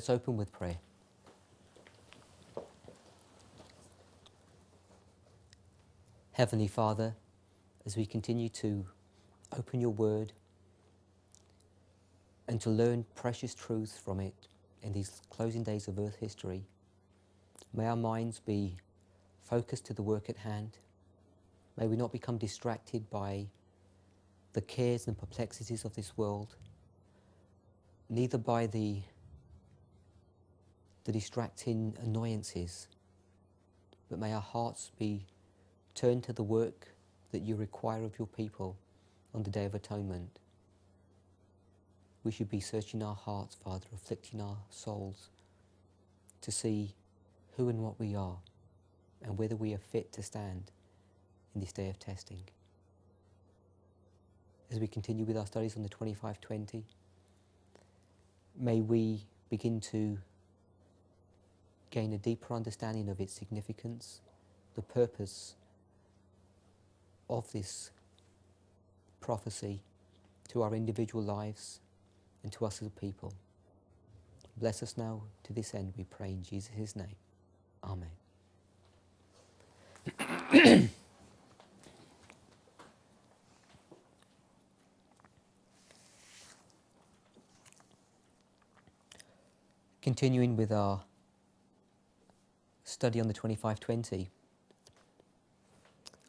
Let's open with prayer. Heavenly Father, as we continue to open your word and to learn precious truths from it in these closing days of earth history, may our minds be focused to the work at hand. May we not become distracted by the cares and perplexities of this world, neither by the, the distracting annoyances, but may our hearts be turned to the work that you require of your people on the Day of Atonement. We should be searching our hearts, Father, afflicting our souls to see who and what we are and whether we are fit to stand in this day of testing. As we continue with our studies on the 2520, may we begin to gain a deeper understanding of its significance, the purpose of this prophecy to our individual lives and to us as a people. Bless us now to this end, we pray in Jesus' name. Amen. Continuing with our study on the 2520,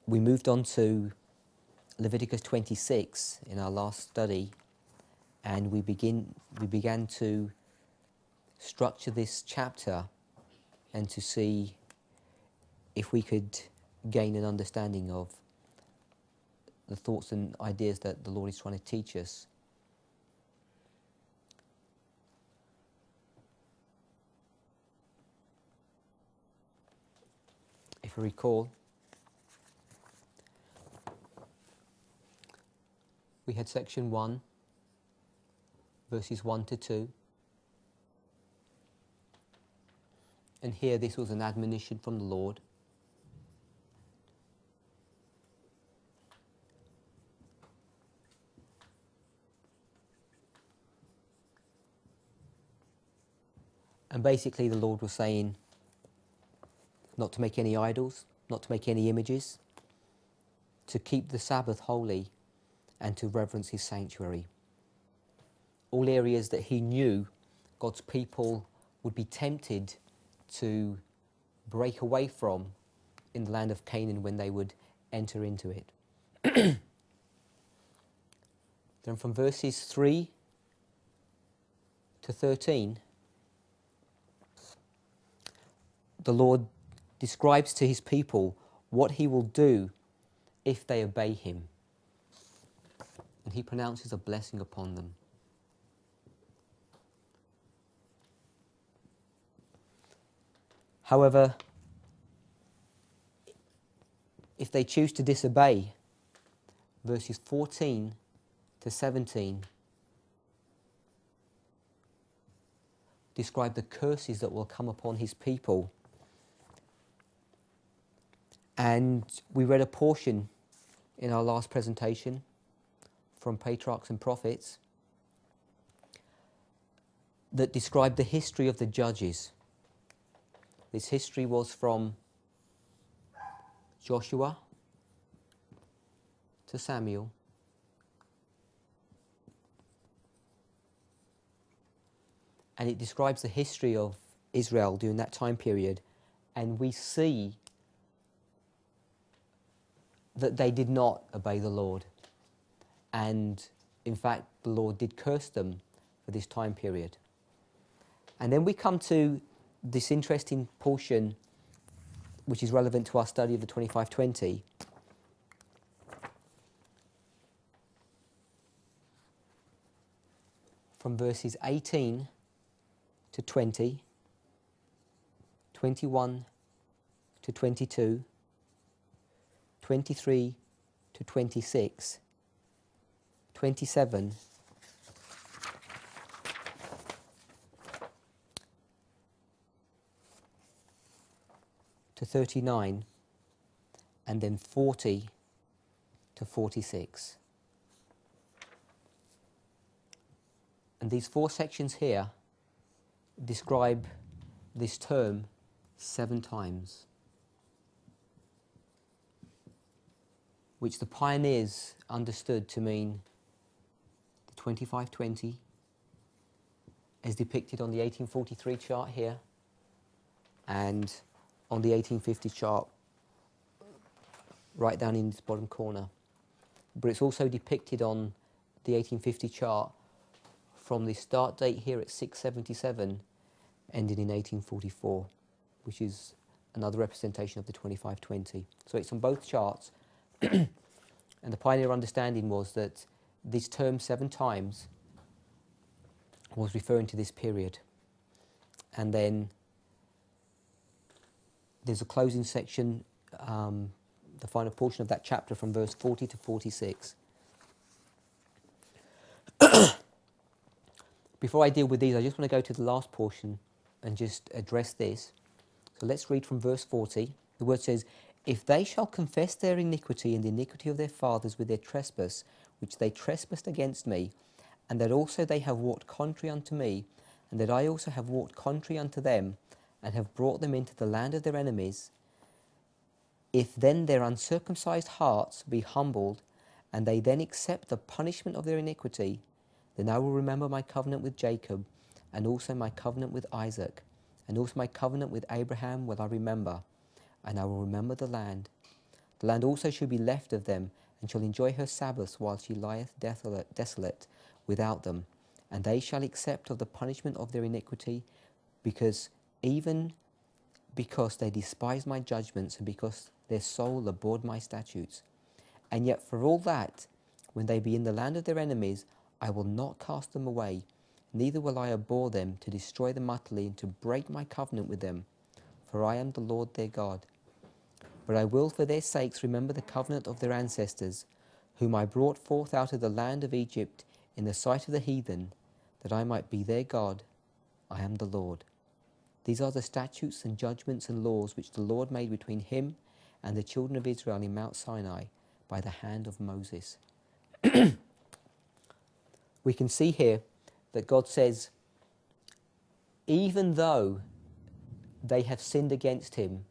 we moved on to Leviticus 26 in our last study, and we, begin, we began to structure this chapter and to see if we could gain an understanding of the thoughts and ideas that the Lord is trying to teach us. If you recall, we had section 1, verses 1 to 2. And here this was an admonition from the Lord. And basically, the Lord was saying not to make any idols, not to make any images, to keep the Sabbath holy, and to reverence His sanctuary. All areas that He knew God's people would be tempted to break away from in the land of Canaan when they would enter into it. then from verses 3 to 13, the Lord describes to his people what he will do if they obey him. And he pronounces a blessing upon them. However, if they choose to disobey, verses 14 to 17 describe the curses that will come upon his people and we read a portion in our last presentation from Patriarchs and Prophets that described the history of the judges. This history was from Joshua to Samuel. And it describes the history of Israel during that time period. And we see that they did not obey the Lord. And in fact, the Lord did curse them for this time period. And then we come to this interesting portion which is relevant to our study of the 2520. From verses 18 to 20, 21 to 22, 23 to 26, 27, to 39, and then 40 to 46. And these four sections here describe this term seven times, which the pioneers understood to mean the 2520 as depicted on the 1843 chart here and on the 1850 chart right down in this bottom corner. But it's also depicted on the 1850 chart from the start date here at 677 ending in 1844, which is another representation of the 2520. So it's on both charts. And the pioneer understanding was that this term seven times was referring to this period. And then there's a closing section, um, the final portion of that chapter from verse 40 to 46. Before I deal with these, I just want to go to the last portion and just address this. So let's read from verse 40. The word says, If they shall confess their iniquity and the iniquity of their fathers with their trespass, which they trespassed against me, and that also they have walked contrary unto me, and that I also have walked contrary unto them, and have brought them into the land of their enemies, if then their uncircumcised hearts be humbled, and they then accept the punishment of their iniquity, then I will remember my covenant with Jacob, and also my covenant with Isaac, and also my covenant with Abraham will I remember, and I will remember the land. The land also shall be left of them, and shall enjoy her Sabbaths while she lieth desolate, desolate without them. And they shall accept of the punishment of their iniquity, because even because they despised my judgments, and because their soul abhorred my statutes. And yet for all that, when they be in the land of their enemies, I will not cast them away, neither will I abhor them to destroy them utterly and to break my covenant with them, for I am the Lord their God. But I will for their sakes remember the covenant of their ancestors, whom I brought forth out of the land of Egypt in the sight of the heathen, that I might be their God. I am the Lord. These are the statutes and judgments and laws which the Lord made between him and the children of Israel in Mount Sinai by the hand of Moses. we can see here that God says, even though they have sinned against him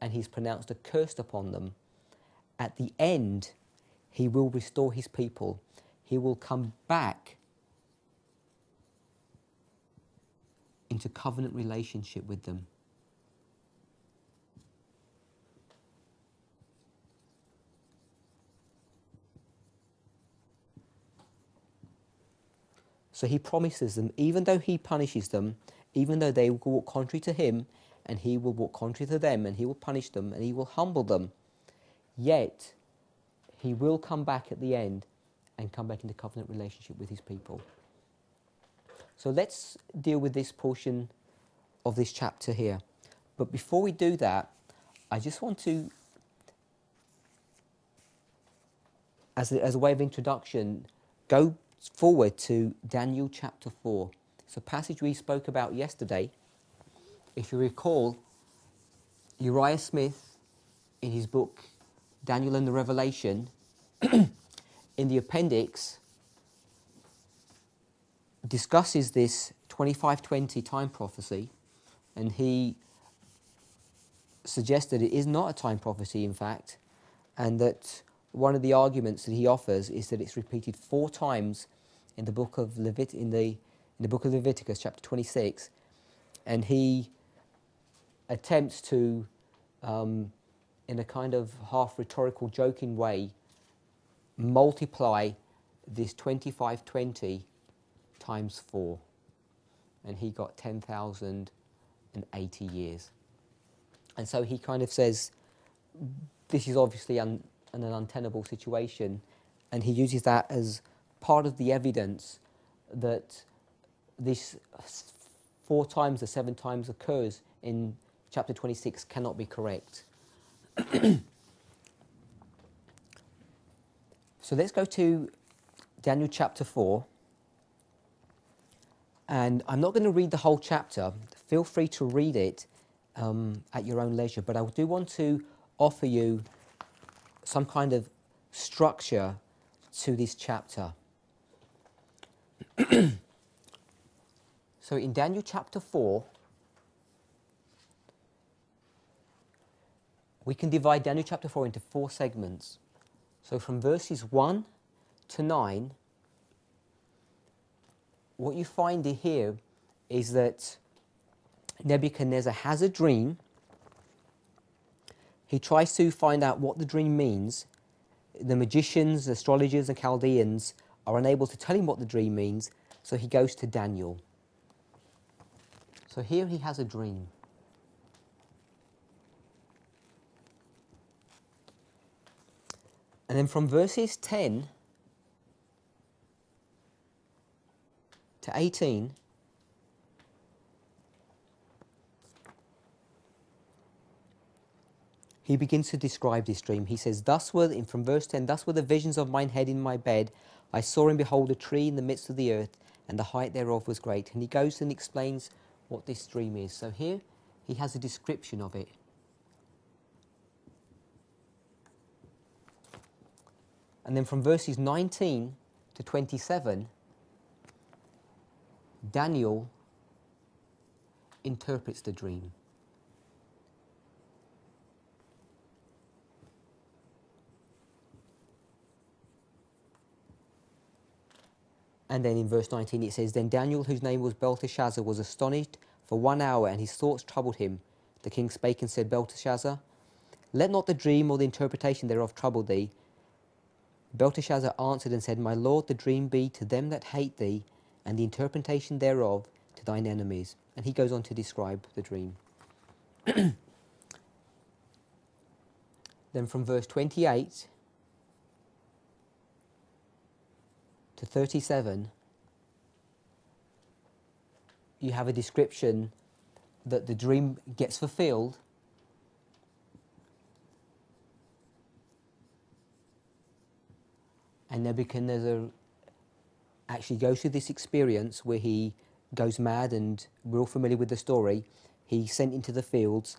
and he's pronounced a curse upon them, at the end he will restore his people. He will come back into covenant relationship with them. So he promises them, even though he punishes them, even though they walk contrary to him, and he will walk contrary to them, and he will punish them, and he will humble them, yet he will come back at the end and come back into covenant relationship with his people. So let's deal with this portion of this chapter here. But before we do that, I just want to, as a, as a way of introduction, go forward to Daniel chapter 4. It's a passage we spoke about yesterday. If you recall, Uriah Smith, in his book Daniel and the Revelation, in the appendix, discusses this 2520 time prophecy, and he suggests that it is not a time prophecy, in fact, and that one of the arguments that he offers is that it's repeated four times in the book of Levit in the in the book of Leviticus, chapter 26, and he attempts to, um, in a kind of half rhetorical, joking way, multiply this 2520 times four, and he got 10,080 years. And so he kind of says, this is obviously un, an untenable situation, and he uses that as part of the evidence that this four times or seven times occurs in chapter 26 cannot be correct. so let's go to Daniel chapter 4. And I'm not going to read the whole chapter. Feel free to read it um, at your own leisure. But I do want to offer you some kind of structure to this chapter. So in Daniel chapter 4, we can divide Daniel chapter 4 into four segments. So from verses 1 to 9, what you find here is that Nebuchadnezzar has a dream. He tries to find out what the dream means. The magicians, astrologers, and Chaldeans are unable to tell him what the dream means, so he goes to Daniel. So here he has a dream. And then from verses 10 to 18, he begins to describe this dream. He says, Thus were, in, from verse 10, thus were the visions of mine head in my bed. I saw and behold a tree in the midst of the earth, and the height thereof was great. And he goes and explains what this dream is. So here he has a description of it. And then from verses 19 to 27, Daniel interprets the dream. And then in verse 19 it says, Then Daniel, whose name was Belteshazzar, was astonished for one hour, and his thoughts troubled him. The king spake and said, Belteshazzar, let not the dream or the interpretation thereof trouble thee. Belteshazzar answered and said, My lord, the dream be to them that hate thee, and the interpretation thereof to thine enemies. And he goes on to describe the dream. then from verse 28 to 37, you have a description that the dream gets fulfilled. And Nebuchadnezzar actually goes through this experience where he goes mad, and we're all familiar with the story. He's sent into the fields,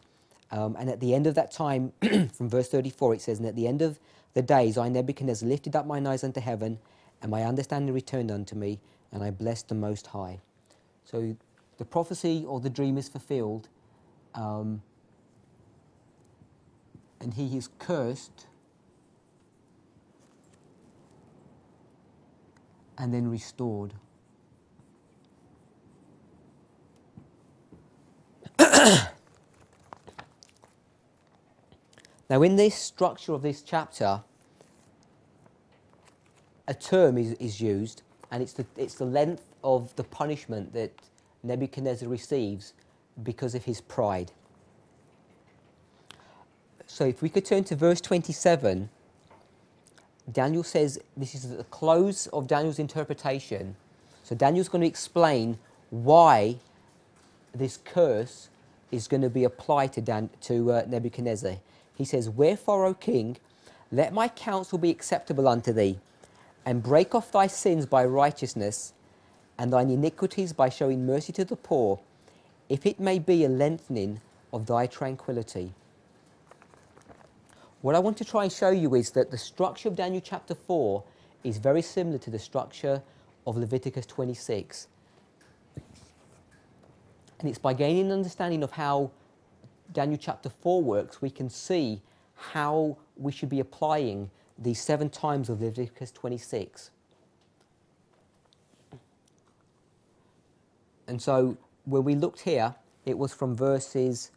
um, and at the end of that time, from verse 34, it says, And at the end of the days, I, Nebuchadnezzar, lifted up mine eyes unto heaven, and my understanding returned unto me, and I blessed the Most High. So the prophecy or the dream is fulfilled, um, and he is cursed and then restored. now, in this structure of this chapter, a term is, is used, and it's the, it's the length of the punishment that Nebuchadnezzar receives because of his pride. So, if we could turn to verse 27, Daniel says this is the close of Daniel's interpretation. So, Daniel's going to explain why this curse is going to be applied to, Dan, to uh, Nebuchadnezzar. He says, Wherefore, O king, let my counsel be acceptable unto thee and break off thy sins by righteousness, and thine iniquities by showing mercy to the poor, if it may be a lengthening of thy tranquility. What I want to try and show you is that the structure of Daniel chapter 4 is very similar to the structure of Leviticus 26. And it's by gaining an understanding of how Daniel chapter 4 works, we can see how we should be applying these seven times of Leviticus 26. And so when we looked here, it was from verses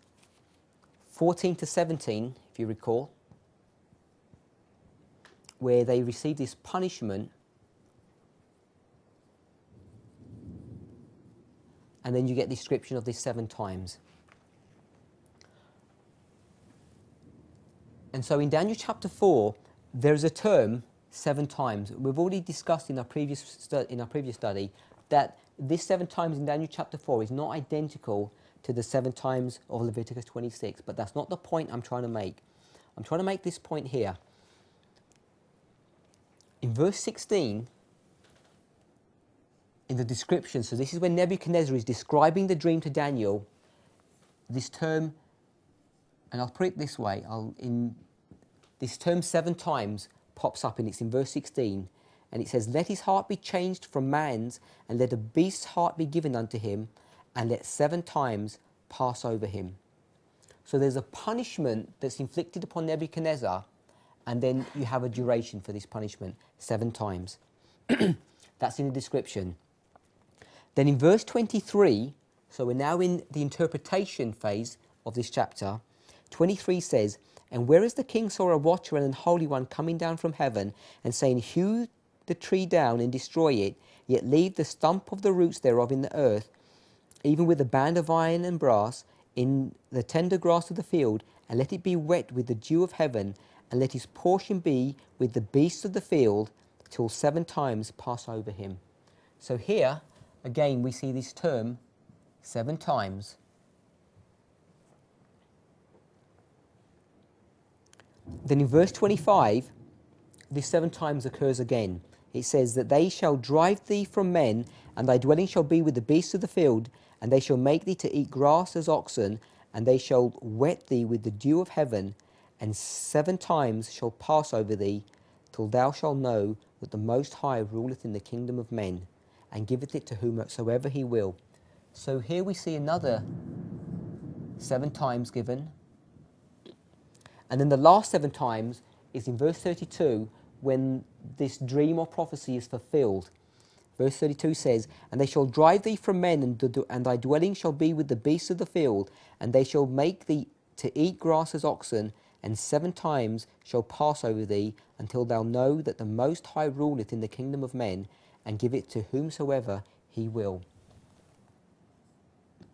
14 to 17, if you recall, where they receive this punishment. And then you get the description of this seven times. And so in Daniel chapter 4, there's a term seven times. We've already discussed in our previous stu- in our previous study that this seven times in Daniel chapter four is not identical to the seven times of Leviticus 26, but that's not the point I'm trying to make. I'm trying to make this point here. In verse 16, in the description, so this is when Nebuchadnezzar is describing the dream to Daniel, this term, and I'll put it this way, I'll, in this term seven times pops up and it's in verse 16 and it says, Let his heart be changed from man's, and let a beast's heart be given unto him, and let seven times pass over him. So there's a punishment that's inflicted upon Nebuchadnezzar, and then you have a duration for this punishment seven times. that's in the description. Then in verse 23, so we're now in the interpretation phase of this chapter, 23 says, And whereas the king saw a watcher and an holy one coming down from heaven, and saying, Hew the tree down and destroy it, yet leave the stump of the roots thereof in the earth, even with a band of iron and brass, in the tender grass of the field, and let it be wet with the dew of heaven, and let his portion be with the beasts of the field, till seven times pass over him. So here, again, we see this term seven times. Then in verse 25, this seven times occurs again it says that they shall drive thee from men, and thy dwelling shall be with the beasts of the field, and they shall make thee to eat grass as oxen, and they shall wet thee with the dew of heaven, and seven times shall pass over thee, till thou shalt know that the Most High ruleth in the kingdom of men, and giveth it to whomsoever he will. So here we see another seven times given. And then the last seven times is in verse 32 when this dream or prophecy is fulfilled. Verse 32 says, And they shall drive thee from men, and, and thy dwelling shall be with the beasts of the field, and they shall make thee to eat grass as oxen, and seven times shall pass over thee, until thou know that the Most High ruleth in the kingdom of men, and give it to whomsoever he will.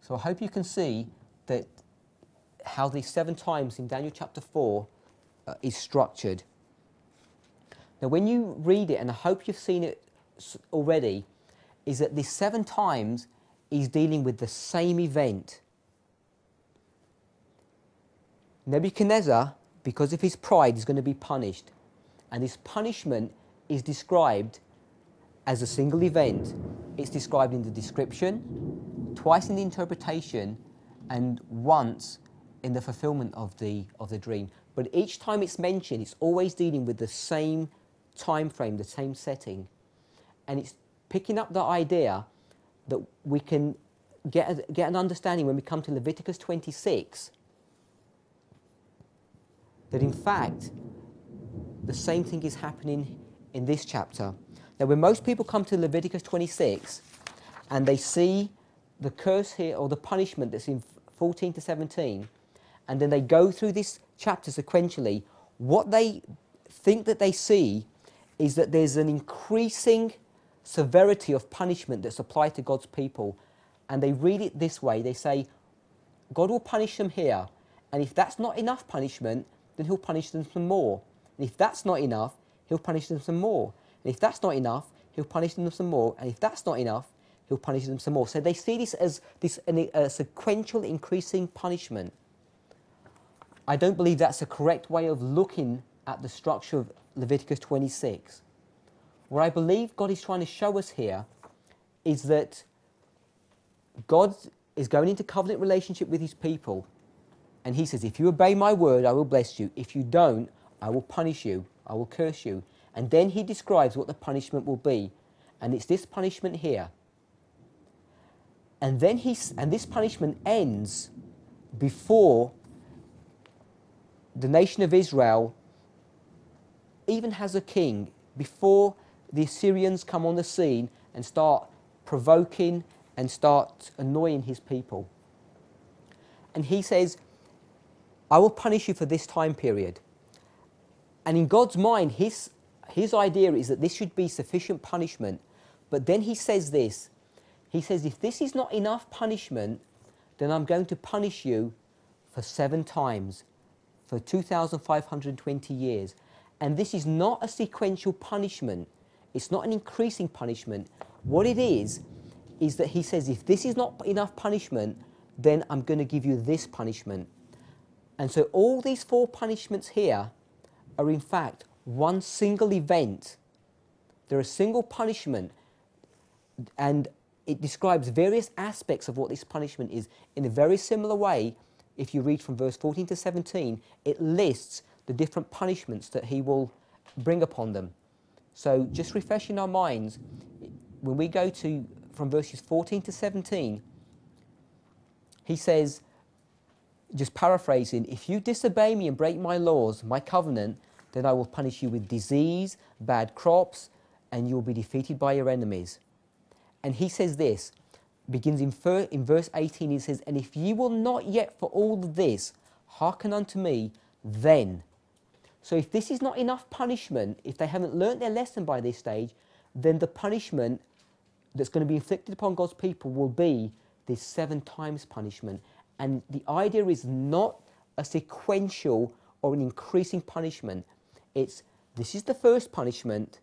So I hope you can see that how these seven times in Daniel chapter 4 uh, is structured. Now, when you read it, and I hope you've seen it already, is that this seven times is dealing with the same event. Nebuchadnezzar, because of his pride, is going to be punished. And this punishment is described as a single event. It's described in the description, twice in the interpretation, and once in the fulfillment of the, of the dream. But each time it's mentioned, it's always dealing with the same time frame, the same setting. And it's picking up the idea that we can get, a, get an understanding when we come to Leviticus 26 that in fact the same thing is happening in this chapter. Now, when most people come to Leviticus 26 and they see the curse here or the punishment that's in 14 to 17, and then they go through this chapter sequentially, what they think that they see is that there's an increasing severity of punishment that's applied to God's people. And they read it this way they say, God will punish them here. And if that's not enough punishment, then he'll punish them some more. And if that's not enough, he'll punish them some more. And if that's not enough, he'll punish them some more. And if that's not enough, he'll punish them some more. So they see this as this a sequential increasing punishment. I don't believe that's a correct way of looking at the structure of Leviticus 26. What I believe God is trying to show us here is that God is going into covenant relationship with his people. And he says, If you obey my word, I will bless you. If you don't, I will punish you. I will curse you. And then he describes what the punishment will be. And it's this punishment here. And then he, and this punishment ends before the nation of Israel even has a king before the Assyrians come on the scene and start provoking and start annoying his people. And he says, I will punish you for this time period. And in God's mind, his, his idea is that this should be sufficient punishment. But then he says this He says, if this is not enough punishment, then I'm going to punish you for seven times, for 2,520 years. And this is not a sequential punishment, it's not an increasing punishment. What it is, is that he says, if this is not enough punishment, then I'm going to give you this punishment. And so all these four punishments here are in fact one single event. They're a single punishment. And it describes various aspects of what this punishment is. In a very similar way, if you read from verse 14 to 17, it lists the different punishments that he will bring upon them. So just refreshing our minds, when we go to from verses 14 to 17, he says, just paraphrasing, if you disobey me and break my laws, my covenant, then I will punish you with disease, bad crops, and you will be defeated by your enemies. And he says this, begins in, in verse 18, he says, And if ye will not yet for all this hearken unto me, then. So if this is not enough punishment, if they haven't learnt their lesson by this stage, then the punishment that's going to be inflicted upon God's people will be this seven times punishment. And the idea is not a sequential or an increasing punishment. It's this is the first punishment,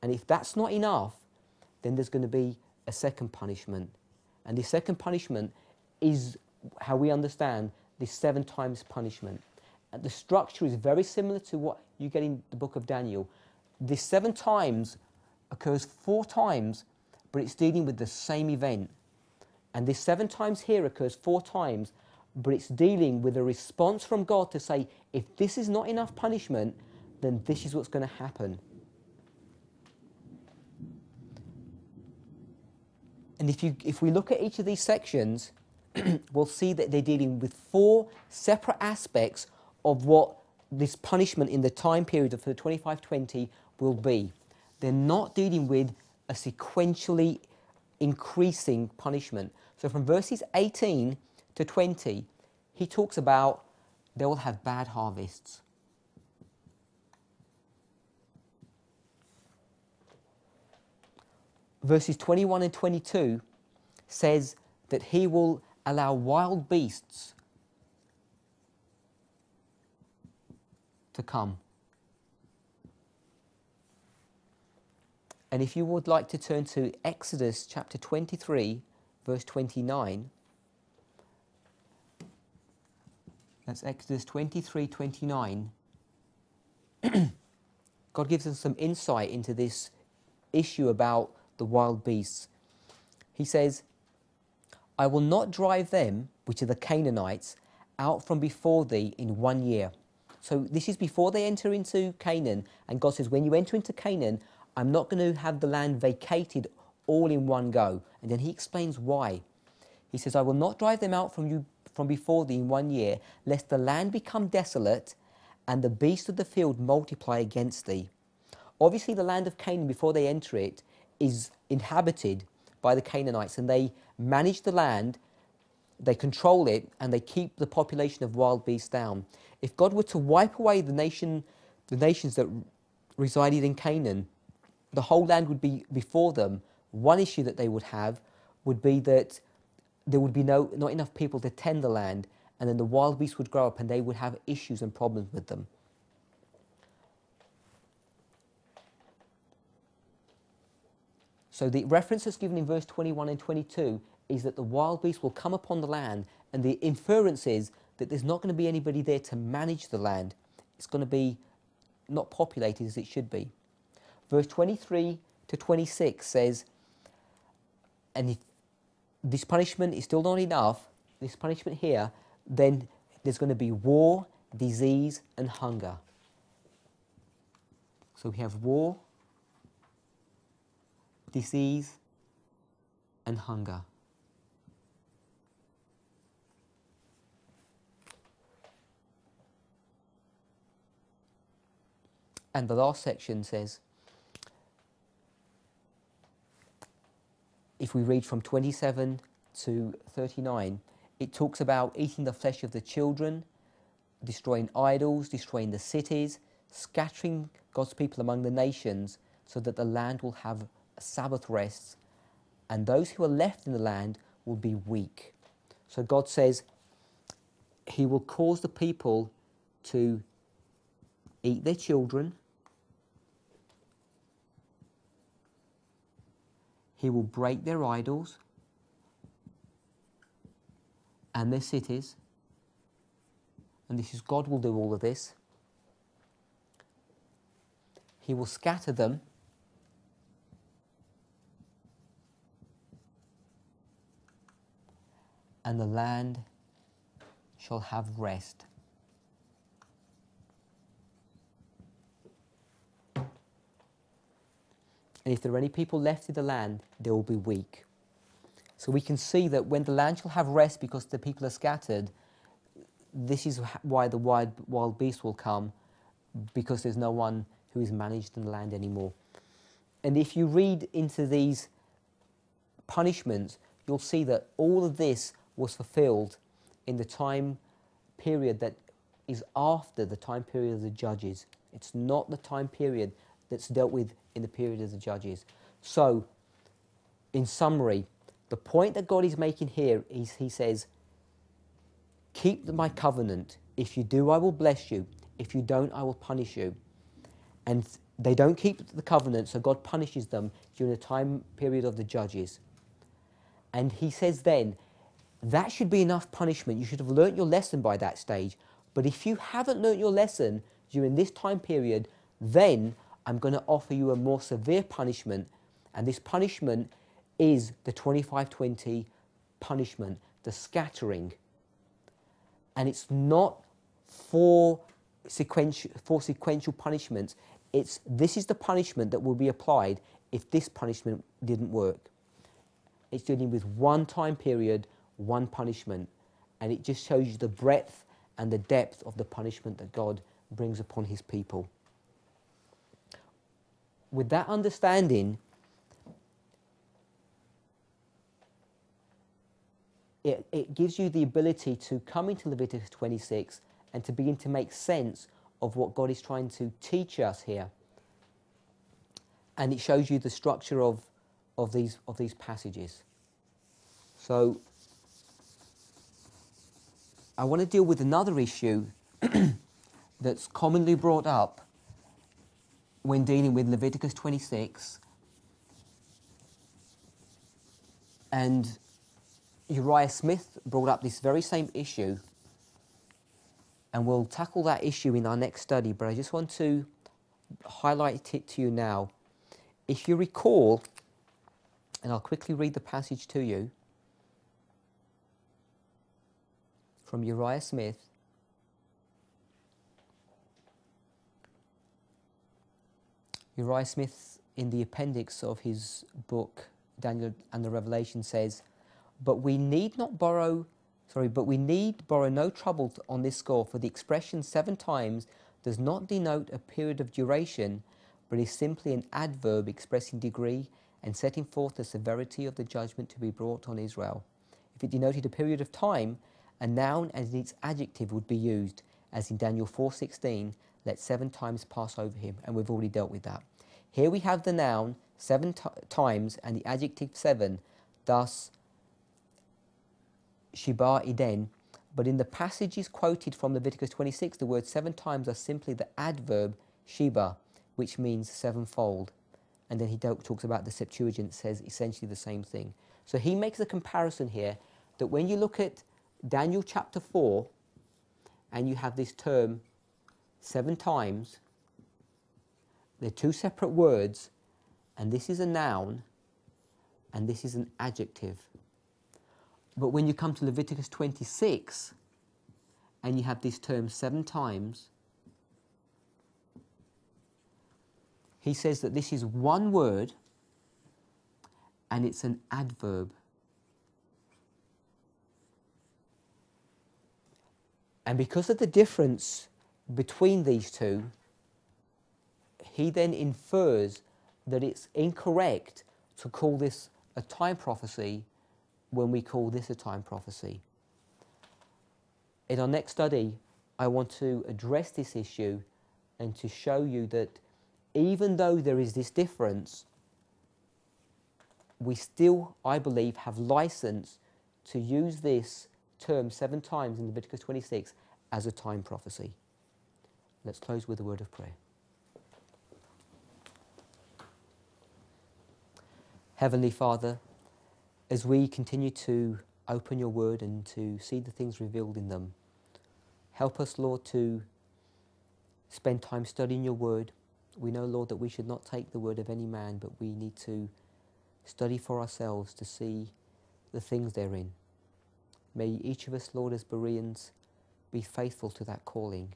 and if that's not enough, then there's going to be a second punishment. And the second punishment is how we understand the seven times punishment. And the structure is very similar to what you get in the book of Daniel. The seven times occurs four times, but it's dealing with the same event. And this seven times here occurs four times, but it's dealing with a response from God to say, if this is not enough punishment, then this is what's going to happen. And if, you, if we look at each of these sections, we'll see that they're dealing with four separate aspects of what this punishment in the time period of the 2520 will be. They're not dealing with a sequentially increasing punishment. So from verses 18 to 20, he talks about they will have bad harvests. Verses 21 and 22 says that he will allow wild beasts to come. And if you would like to turn to Exodus chapter 23, verse 29, that's Exodus 23 29. God gives us some insight into this issue about the wild beasts. He says, I will not drive them, which are the Canaanites, out from before thee in one year. So this is before they enter into Canaan. And God says, when you enter into Canaan, I'm not going to have the land vacated all in one go. And then he explains why. He says, I will not drive them out from you from before thee in one year, lest the land become desolate and the beasts of the field multiply against thee. Obviously, the land of Canaan, before they enter it, is inhabited by the Canaanites, and they manage the land, they control it, and they keep the population of wild beasts down. If God were to wipe away the nation, the nations that resided in Canaan, the whole land would be before them. One issue that they would have would be that there would be no, not enough people to tend the land, and then the wild beasts would grow up and they would have issues and problems with them. So the reference that's given in verse 21 and 22 is that the wild beasts will come upon the land, and the inference is that there's not going to be anybody there to manage the land. It's going to be not populated as it should be. Verse 23 to 26 says, and if this punishment is still not enough, this punishment here, then there's going to be war, disease, and hunger. So we have war, disease, and hunger. And the last section says, if we read from 27 to 39, it talks about eating the flesh of the children, destroying idols, destroying the cities, scattering God's people among the nations, so that the land will have Sabbath rests, and those who are left in the land will be weak. So God says He will cause the people to eat their children, He will break their idols and their cities. And this is God will do all of this. He will scatter them. And the land shall have rest. And if there are any people left in the land, they will be weak. So we can see that when the land shall have rest because the people are scattered, this is why the wild, wild beast will come, because there's no one who is managed in the land anymore. And if you read into these punishments, you'll see that all of this was fulfilled in the time period that is after the time period of the judges. It's not the time period that's dealt with in the period of the judges. So, in summary, the point that God is making here is He says, Keep my covenant. If you do, I will bless you. If you don't, I will punish you. And they don't keep the covenant, so God punishes them during the time period of the judges. And He says then, that should be enough punishment. You should have learnt your lesson by that stage. But if you haven't learnt your lesson during this time period, then I'm going to offer you a more severe punishment. And this punishment is the 2520 punishment, the scattering. And it's not for sequential, for sequential punishments. It's this is the punishment that will be applied if this punishment didn't work. It's dealing with one time period, one punishment. And it just shows you the breadth and the depth of the punishment that God brings upon his people. With that understanding, it, it gives you the ability to come into Leviticus 26 and to begin to make sense of what God is trying to teach us here. And it shows you the structure of, of, these, of these passages. So, I want to deal with another issue that's commonly brought up when dealing with Leviticus 26 and Uriah Smith brought up this very same issue and we'll tackle that issue in our next study but I just want to highlight it to you now. If you recall, and I'll quickly read the passage to you from Uriah Smith. Uriah Smith, in the appendix of his book, Daniel and the Revelation, says, But we need not borrow, sorry, but we need borrow no trouble on this score, for the expression seven times does not denote a period of duration, but is simply an adverb expressing degree and setting forth the severity of the judgment to be brought on Israel. If it denoted a period of time, a noun as its adjective would be used, as in Daniel 4:16, let seven times pass over him, and we've already dealt with that. Here we have the noun seven times and the adjective seven, thus Shiba Eden. But in the passages quoted from Leviticus 26, the word seven times are simply the adverb Sheba, which means sevenfold. And then he talks about the Septuagint says essentially the same thing. So he makes a comparison here that when you look at Daniel chapter 4, and you have this term seven times. They're two separate words, and this is a noun, and this is an adjective. But when you come to Leviticus 26, and you have this term seven times, he says that this is one word and it's an adverb. And because of the difference between these two, he then infers that it's incorrect to call this a time prophecy when we call this a time prophecy. In our next study, I want to address this issue and to show you that even though there is this difference, we still, I believe, have license to use this term seven times in Leviticus 26 as a time prophecy. Let's close with a word of prayer. Heavenly Father, as we continue to open your word and to see the things revealed in them, help us, Lord, to spend time studying your word. We know, Lord, that we should not take the word of any man, but we need to study for ourselves to see the things therein. May each of us, Lord, as Bereans, be faithful to that calling.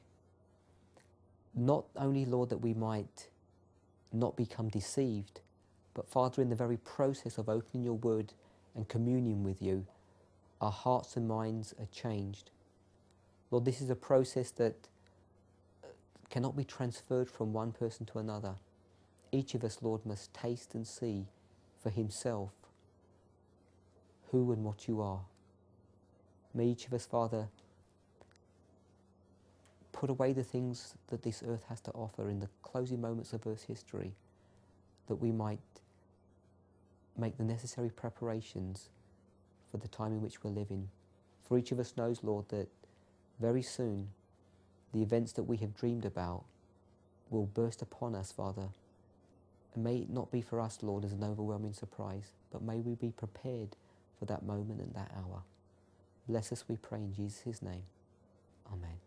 Not only, Lord, that we might not become deceived, But Father, in the very process of opening your word and communion with you, our hearts and minds are changed. Lord, this is a process that uh, cannot be transferred from one person to another. Each of us, Lord, must taste and see for himself who and what you are. May each of us, Father, put away the things that this earth has to offer in the closing moments of Earth's history, that we might make the necessary preparations for the time in which we're living. For each of us knows, Lord, that very soon the events that we have dreamed about will burst upon us, Father. And may it not be for us, Lord, as an overwhelming surprise, but may we be prepared for that moment and that hour. Bless us, we pray, in Jesus' name. Amen.